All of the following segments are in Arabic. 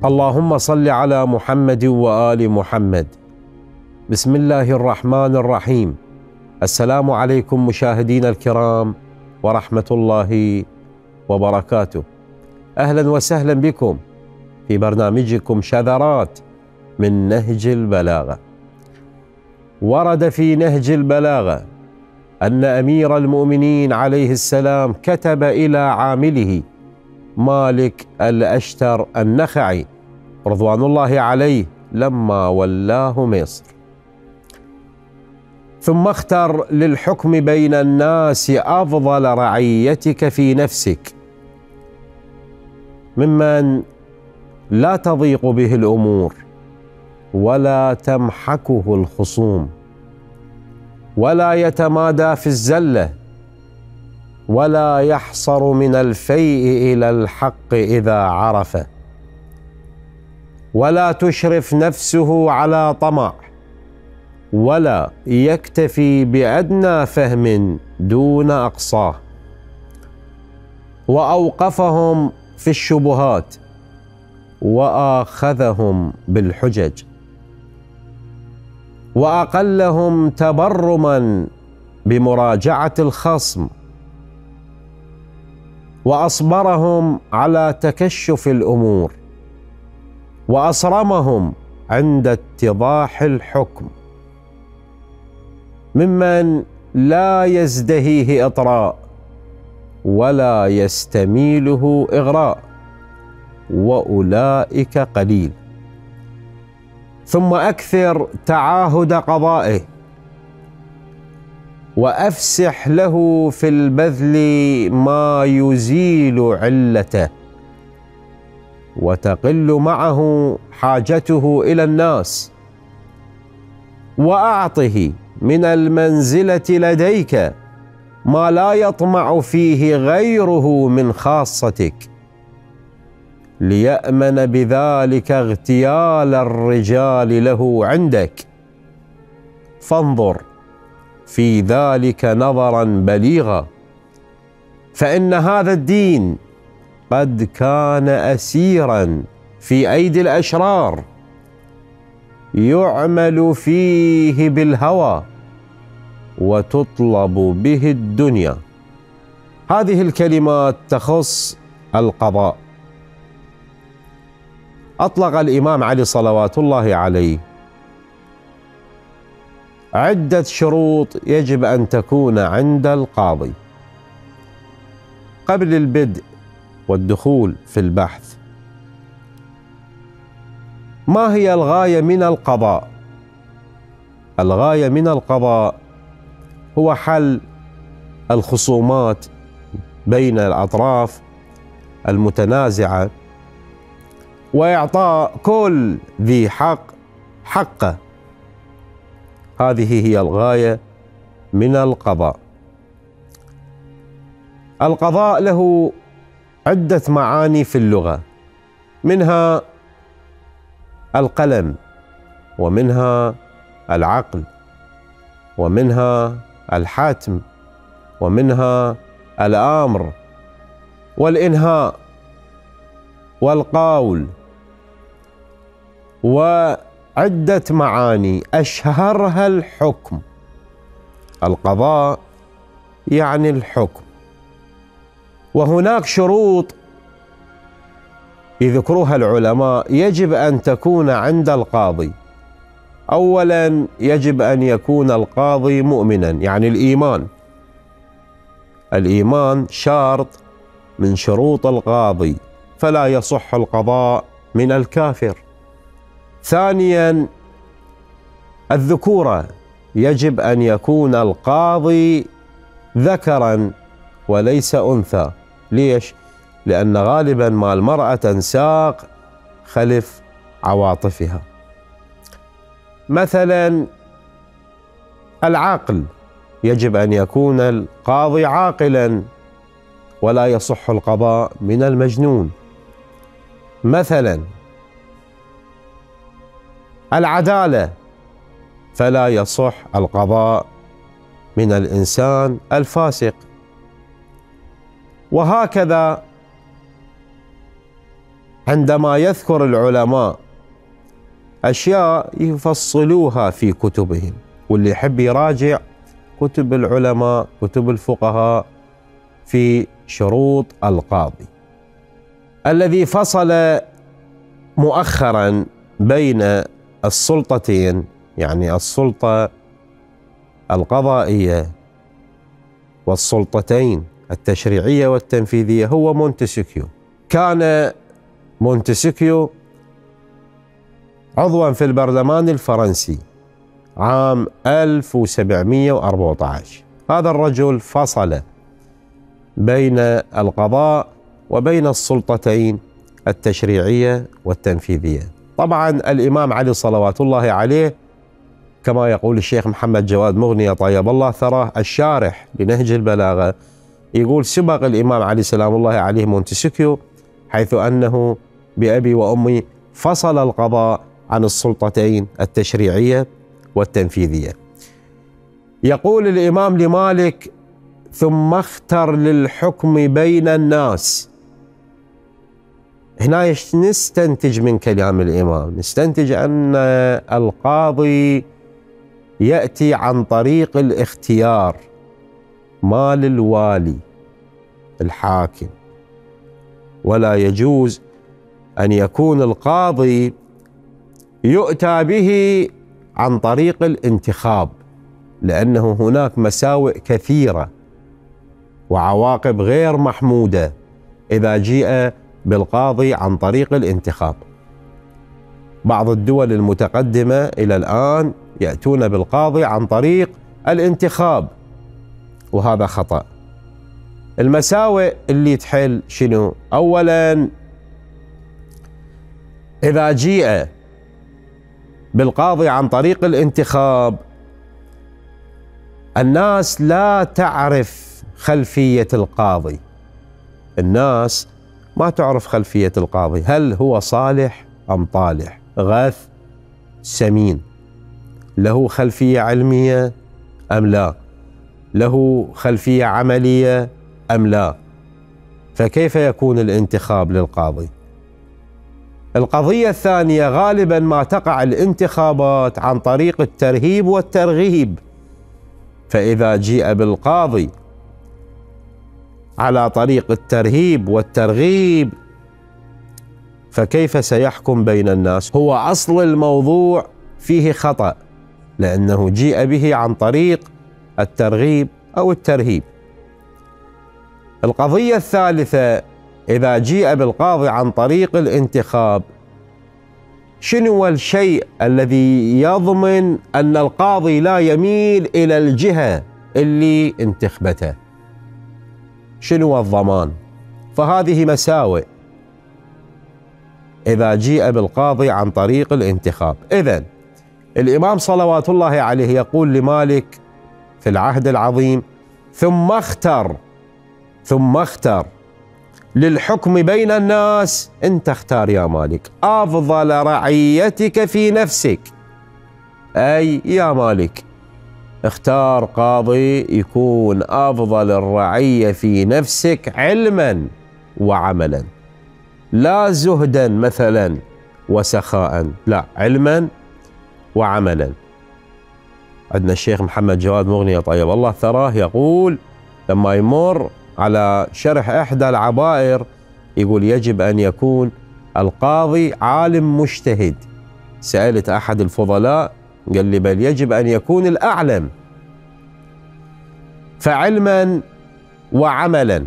اللهم صل على محمد وآل محمد. بسم الله الرحمن الرحيم. السلام عليكم مشاهدينا الكرام ورحمة الله وبركاته. أهلا وسهلا بكم في برنامجكم شذرات من نهج البلاغة. ورد في نهج البلاغة أن أمير المؤمنين عليه السلام كتب إلى عامله مالك الأشتر النخعي رضوان الله عليه لما ولاه مصر. ثم اختر للحكم بين الناس أفضل رعيتك في نفسك ممن لا تضيق به الأمور ولا تمحكه الخصوم ولا يتمادى في الزلة ولا يحصر من الفيء إلى الحق إذا عرفه ولا تشرف نفسه على طمع ولا يكتفي بأدنى فهم دون اقصاه وأوقفهم في الشبهات وآخذهم بالحجج. وأقلهم تبرما بمراجعة الخصم. وأصبرهم على تكشف الأمور وأصرمهم عند اتضاح الحكم ممن لا يزدهيه إطراء ولا يستميله إغراء وأولئك قليل. ثم أكثر تعاهد قضائه وأفسح له في البذل ما يزيل علته وتقل معه حاجته إلى الناس وأعطه من المنزلة لديك ما لا يطمع فيه غيره من خاصتك ليأمن بذلك اغتيال الرجال له عندك. فانظر في ذلك نظرا بليغا. فإن هذا الدين قد كان اسيرا في أيدي الأشرار يعمل فيه بالهوى وتطلب به الدنيا. هذه الكلمات تخص القضاء. أطلق الإمام علي صلوات الله عليه. عدة شروط يجب أن تكون عند القاضي. قبل البدء والدخول في البحث. ما هي الغاية من القضاء؟ الغاية من القضاء هو حل الخصومات بين الأطراف المتنازعة وإعطاء كل ذي حق حقه. هذه هي الغاية من القضاء. القضاء له عدة معاني في اللغة منها القلم ومنها العقل ومنها الحاتم ومنها الأمر والإنهاء والقول وعده معاني أشهرها الحكم. القضاء يعني الحكم. وهناك شروط يذكروها العلماء. يجب أن تكون عند القاضي. اولا يجب أن يكون القاضي مؤمنا يعني الإيمان. الإيمان شرط من شروط القاضي فلا يصح القضاء من الكافر. ثانيا الذكوره يجب أن يكون القاضي ذكرا وليس أنثى. ليش؟ لأن غالبا ما المرأة تنساق خلف عواطفها. مثلا العقل يجب أن يكون القاضي عاقلا ولا يصح القضاء من المجنون. مثلا العدالة. فلا يصح القضاء من الإنسان الفاسق. عندما يذكر العلماء أشياء يفصلوها في كتبهم واللي يحب يراجع كتب العلماء كتب الفقهاء في شروط القاضي. الذي فصل مؤخرا بين السلطتين يعني السلطة القضائية والسلطتين التشريعية والتنفيذية هو مونتسكيو كان مونتسكيو عضوا في البرلمان الفرنسي عام 1714 هذا الرجل فصل بين القضاء وبين السلطتين التشريعية والتنفيذية. طبعا الإمام علي صلوات الله عليه كما يقول الشيخ محمد جواد مغني طيب الله ثراه الشارح لنهج البلاغة يقول سبق الإمام علي سلام الله عليه مونتسكيو حيث أنه بأبي وأمي فصل القضاء عن السلطتين التشريعية والتنفيذية. يقول الإمام لمالك ثم اختر للحكم بين الناس هنا نستنتج من كلام الإمام. نستنتج أن القاضي يأتي عن طريق الاختيار ما للوالي الحاكم. ولا يجوز أن يكون القاضي يؤتى به عن طريق الانتخاب لأنه هناك مساوئ كثيرة وعواقب غير محمودة إذا جيء بالقاضي عن طريق الانتخاب. بعض الدول المتقدمة إلى الآن يأتون بالقاضي عن طريق الانتخاب وهذا خطأ. المساوئ اللي تحل شنو؟ اولا إذا جيء بالقاضي عن طريق الانتخاب الناس لا تعرف خلفية القاضي. الناس ما تعرف خلفية القاضي، هل هو صالح أم طالح؟ غث سمين. له خلفية علمية أم لا؟ له خلفية عملية أم لا؟ فكيف يكون الانتخاب للقاضي؟ القضية الثانية غالبا ما تقع الانتخابات عن طريق الترهيب والترغيب فإذا جيء بالقاضي على طريق الترهيب والترغيب فكيف سيحكم بين الناس؟ هو أصل الموضوع فيه خطأ لأنه جيء به عن طريق الترغيب أو الترهيب. القضية الثالثة إذا جيء بالقاضي عن طريق الانتخاب شنو الشيء الذي يضمن أن القاضي لا يميل إلى الجهة اللي انتخبته؟ شنو الضمان؟ فهذه مساوئ. إذا جيء بالقاضي عن طريق الانتخاب. اذا الإمام صلوات الله عليه يقول لمالك في العهد العظيم ثم اختر ثم اختر للحكم بين الناس انت اختار يا مالك. أفضل رعيتك في نفسك. أي يا مالك. اختار قاضي يكون أفضل الرعية في نفسك علما وعملا لا زهدا مثلا وسخاء لا علما وعملا. عندنا الشيخ محمد جواد مغني طيب الله ثراه يقول لما يمر على شرح إحدى العبائر يقول يجب أن يكون القاضي عالم مجتهد. سألت أحد الفضلاء قال لي بل يجب أن يكون الأعلم فعلما وعملا.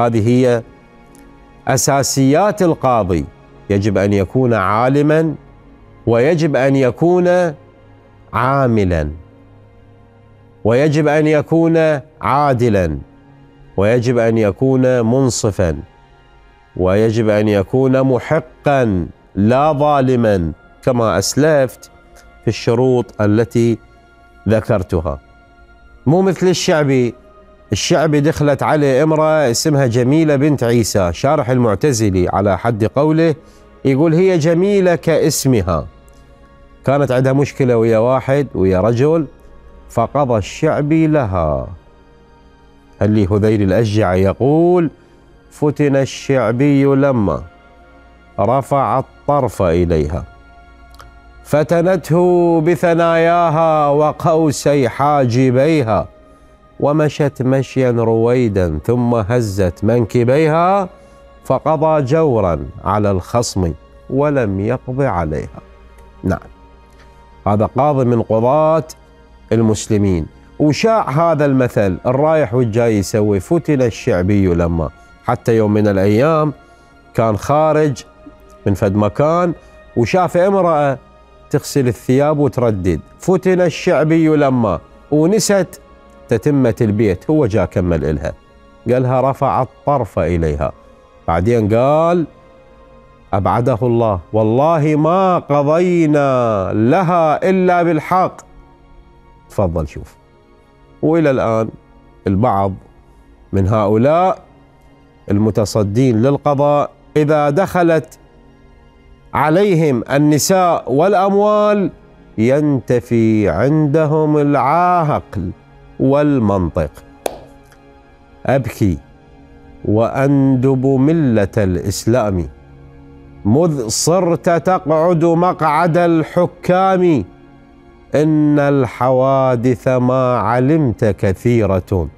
هذه هي أساسيات القاضي. يجب أن يكون عالما ويجب أن يكون عاملا. ويجب أن يكون عادلا. ويجب أن يكون منصفا. ويجب أن يكون محقا لا ظالما كما أسلفت في الشروط التي ذكرتها. مو مثل الشعبي الشعبي دخلت عليه امرأة اسمها جميلة بنت عيسى. شارح المعتزلي على حد قوله يقول هي جميلة كاسمها. كانت عندها مشكلة ويا واحد ويا رجل فقضى الشعبي لها. اللي هذيل الأشجع يقول فتن الشعبي لما رفع الطرف إليها. فتنته بثناياها وقوسي حاجبيها ومشت مشيا رويدا ثم هزت منكبيها فقضى جورا على الخصم ولم يقض عليها. نعم. هذا قاضي من قضاة المسلمين. وشاع هذا المثل. الرايح والجاي يسوي. فتن الشعبي لما حتى يوم من الأيام كان خارج من فد مكان وشاف امرأة تغسل الثياب وتردد. فتن الشعبي لما ونست تتمة البيت هو جاء كمل إلها. قالها رفع الطرف إليها. بعدين قال أبعده الله. والله ما قضينا لها إلا بالحق. تفضل شوف. وإلى الآن البعض من هؤلاء المتصدين للقضاء إذا دخلت عليهم النساء والأموال ينتفي عندهم العاقل والمنطق. أبكي وأندب ملة الإسلام. مذ صرت تقعد مقعد الحكام. إن الحوادث ما علمت كثيرة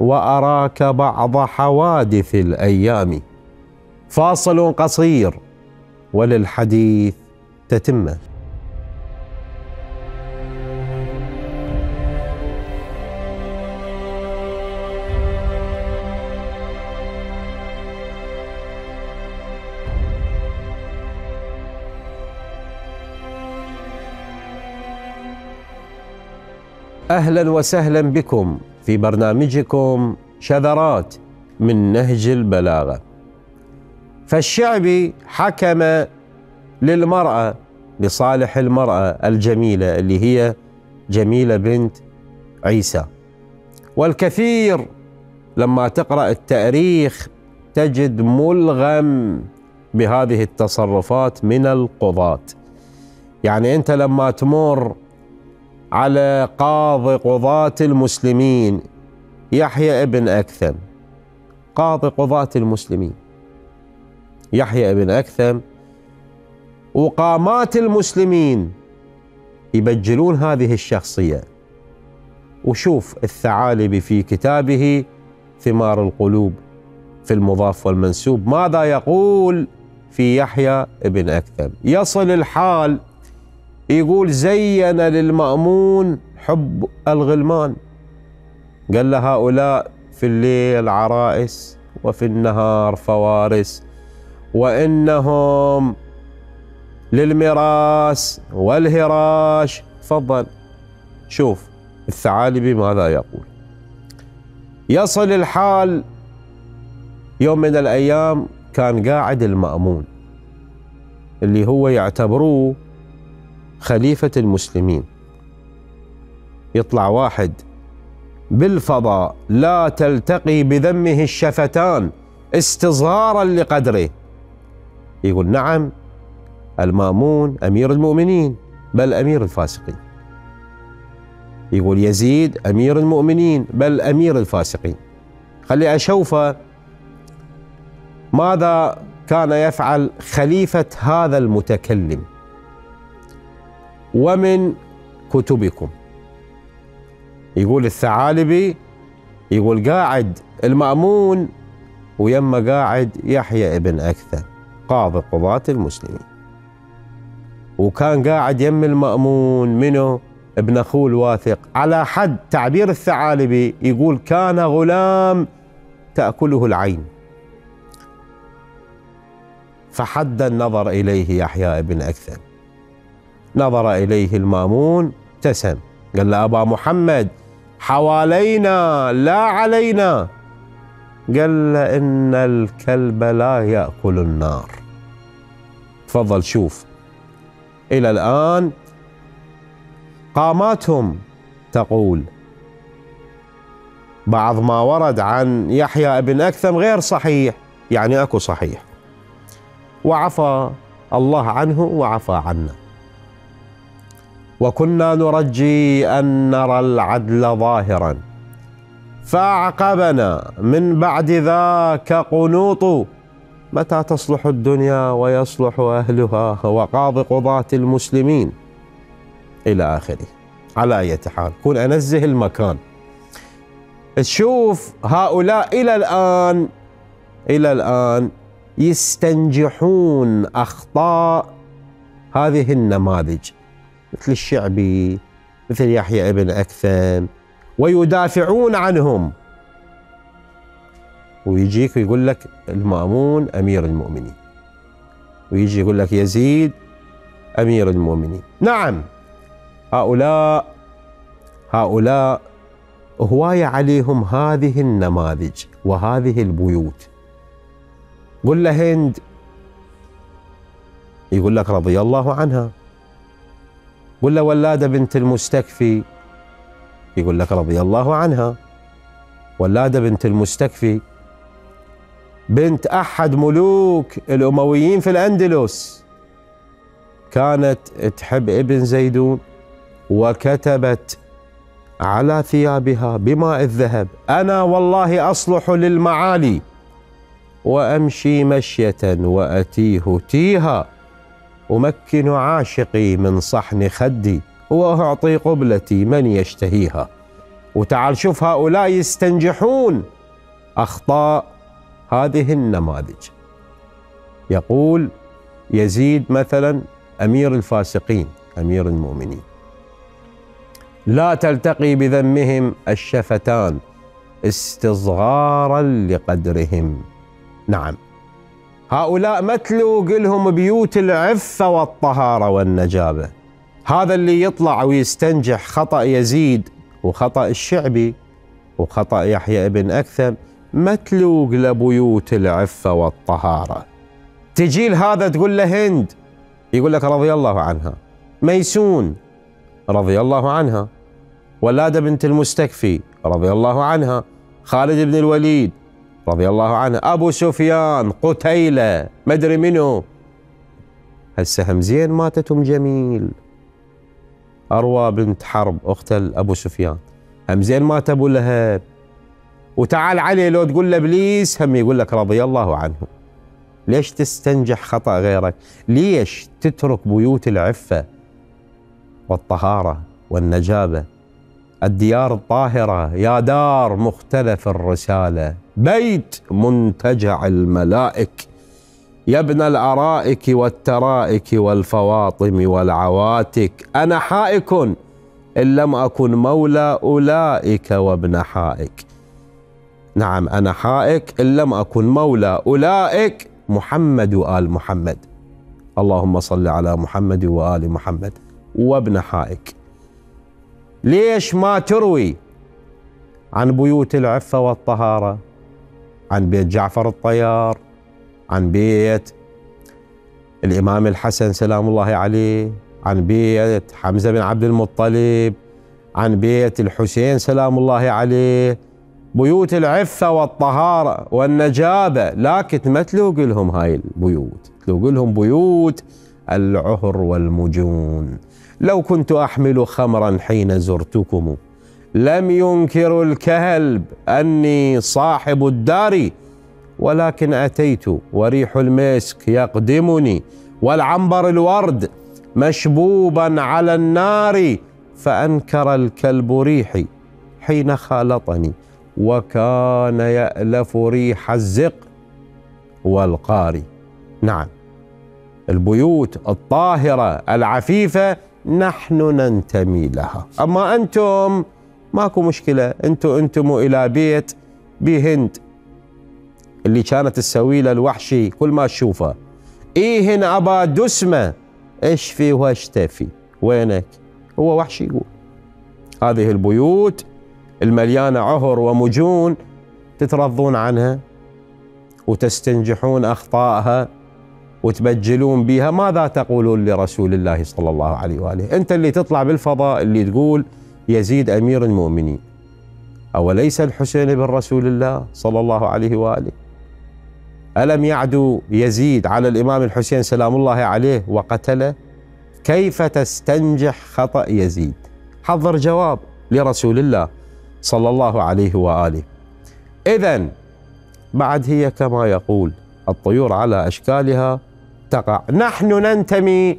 وأراك بعض حوادث الأيام. فاصل قصير. وللحديث تتمه أهلا وسهلا بكم في برنامجكم شذرات من نهج البلاغة. فالشعبي حكم للمرأة لصالح المرأة الجميلة اللي هي جميلة بنت عيسى. والكثير لما تقرأ التاريخ تجد ملغم بهذه التصرفات من القضاة. يعني أنت لما تمر على قاضي قضاة المسلمين يحيى ابن أكثم قاضي قضاة المسلمين يحيى ابن أكثم. وقامات المسلمين يبجلون هذه الشخصية. وشوف الثعالبي في كتابه ثمار القلوب في المضاف والمنسوب. ماذا يقول في يحيى ابن أكثم؟ يصل الحال يقول زين للمأمون حب الغلمان. قال له هؤلاء في الليل عرائس وفي النهار فوارس. وإنهم للمراس والهراش. تفضل. شوف الثعالبي ماذا يقول؟ يصل الحال يوم من الأيام كان قاعد المأمون اللي هو يعتبروه خليفة المسلمين. يطلع واحد بالفضاء لا تلتقي بذمه الشفتان استصغارا لقدره. يقول نعم المأمون أمير المؤمنين بل أمير الفاسقين. يقول يزيد أمير المؤمنين بل أمير الفاسقين. خلي اشوفه ماذا كان يفعل خليفة هذا المتكلم. ومن كتبكم. يقول الثعالبي يقول قاعد المأمون ويما قاعد يحيى ابن أكثر. قاضي قضاة المسلمين. وكان قاعد يم المأمون منه ابن أخوه الواثق. على حد تعبير الثعالبي يقول كان غلام تأكله العين. فحد النظر إليه يحيى ابن أكثر. نظر إليه المأمون ابتسم. قال له أبا محمد حوالينا لا علينا. قال له إن الكلب لا يأكل النار. تفضل شوف. إلى الآن قاماتهم تقول. بعض ما ورد عن يحيى بن أكثم غير صحيح يعني أكو صحيح. وعفى الله عنه وعفى عنا. وكنا نرجي أن نرى العدل ظاهرا. فأعقبنا من بعد ذاك قنوط متى تصلح الدنيا ويصلح أهلها وقاضي قضاة المسلمين؟ إلى آخره. على أي حال كون أنزه المكان. تشوف هؤلاء إلى الآن إلى الآن يستنجحون أخطاء هذه النماذج مثل الشعبي مثل يحيى ابن أكثم ويدافعون عنهم. ويجيك ويقول لك المأمون أمير المؤمنين. ويجي يقول لك يزيد أمير المؤمنين. نعم هؤلاء هؤلاء هواية عليهم هذه النماذج وهذه البيوت. قل له هند يقول لك رضي الله عنها. قل له ولادة بنت المستكفي يقول لك رضي الله عنها. ولادة بنت المستكفي بنت أحد ملوك الأمويين في الأندلس. كانت تحب ابن زيدون وكتبت على ثيابها بماء الذهب أنا والله أصلح للمعالي وأمشي مشية وأتيه تيها أمكن عاشقي من صحن خدي وأعطي قبلتي من يشتهيها. وتعال شوف هؤلاء يستنجحون أخطاء هذه النماذج يقول يزيد مثلا أمير الفاسقين أمير المؤمنين. لا تلتقي بذمهم الشفتان استصغارا لقدرهم. نعم. هؤلاء مثلوا قلهم بيوت العفة والطهارة والنجابة. هذا اللي يطلع ويستنجح خطأ يزيد وخطأ الشعبي وخطأ يحيى ابن أكثم متلوق لبيوت العفة والطهارة. تجي هذا تقول له هند يقول لك رضي الله عنها. ميسون رضي الله عنها. ولادة بنت المستكفي رضي الله عنها. خالد بن الوليد رضي الله عنه. أبو سفيان قتيلة مدري منو. هسه همزين ماتت أم جميل. أروى بنت حرب أخت أبو سفيان. همزين مات أبو لهب. وتعال علي لو تقول له ابليس هم يقول لك رضي الله عنه. ليش تستنجح خطأ غيرك؟ ليش تترك بيوت العفة والطهارة والنجابة؟ الديار الطاهرة يا دار مختلف الرسالة. بيت منتجع الملائك. يا ابن الأرائك والترائك والفواطم والعواتك. أنا حائك إن لم أكن مولى أولئك وابن حائك. نعم أنا حائك إن لم أكن مولى أولئك محمد وآل محمد. اللهم صل على محمد وآل محمد وابن حائك. ليش ما تروي عن بيوت العفة والطهارة؟ عن بيت جعفر الطيار؟ عن بيت الإمام الحسن سلام الله عليه؟ عن بيت حمزة بن عبد المطلب؟ عن بيت الحسين سلام الله عليه؟ بيوت العفة والطهارة والنجابة. لكن ما تلوق لهم هاي البيوت. تلوق لهم بيوت العهر والمجون. لو كنت أحمل خمرا حين زرتكم لم ينكر الكهلب أني صاحب الدار ولكن أتيت وريح المسك يقدمني والعنبر الورد مشبوبا على النار فأنكر الكلب ريحي حين خالطني. وكان يألف ريح الزق والقاري. نعم. البيوت الطاهرة العفيفة نحن ننتمي لها. أما أنتم؟ ماكو مشكلة. أنتم أنتم إلى بيت بهند اللي كانت تسوي له الوحشي كل ما تشوفه. إيهن أبا دسمة. اشفي واشتفي؟ وينك؟ هو وحشي يقول هذه البيوت المليانة عهر ومجون تترضون عنها وتستنجحون أخطائها وتبجلون بها. ماذا تقولون لرسول الله صلى الله عليه وآله؟ أنت اللي تطلع بالفضاء اللي تقول يزيد أمير المؤمنين. أوليس الحسين بن رسول الله صلى الله عليه وآله؟ ألم يعدو يزيد على الإمام الحسين سلام الله عليه وقتله؟ كيف تستنجح خطأ يزيد؟ حضر جواب لرسول الله. صلى الله عليه وآله. اذا بعد هي كما يقول الطيور على أشكالها تقع. نحن ننتمي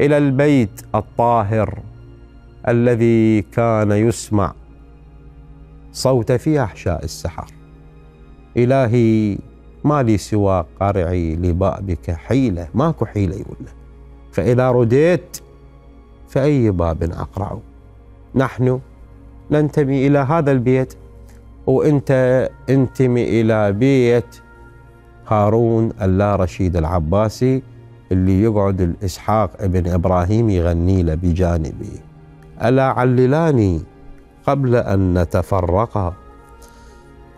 إلى البيت الطاهر الذي كان يسمع صوت في أحشاء السحر. إلهي ما لي سوى قرعي لبابك حيلة ماكو حيلة يقول فإذا رديت فأي باب أقرع. نحن ننتمي إلى هذا البيت. وإنت انتمي إلى بيت هارون اللا رشيد العباسي اللي يقعد الإسحاق ابن إبراهيم يغني له بجانبي ألا عللاني قبل أن نتفرقا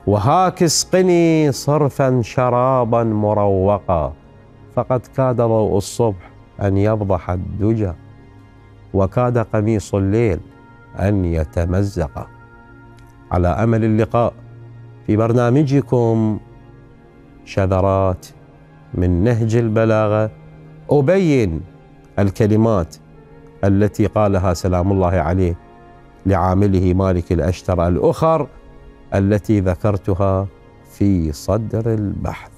وهاك اسقني صرفا شرابا مروقا فقد كاد ضوء الصبح أن يفضح الدجى وكاد قميص الليل أن يتمزق. على أمل اللقاء في برنامجكم شذرات من نهج البلاغة أبين الكلمات التي قالها سلام الله عليه لعامله مالك الأشتر الأخر التي ذكرتها في صدر البحث.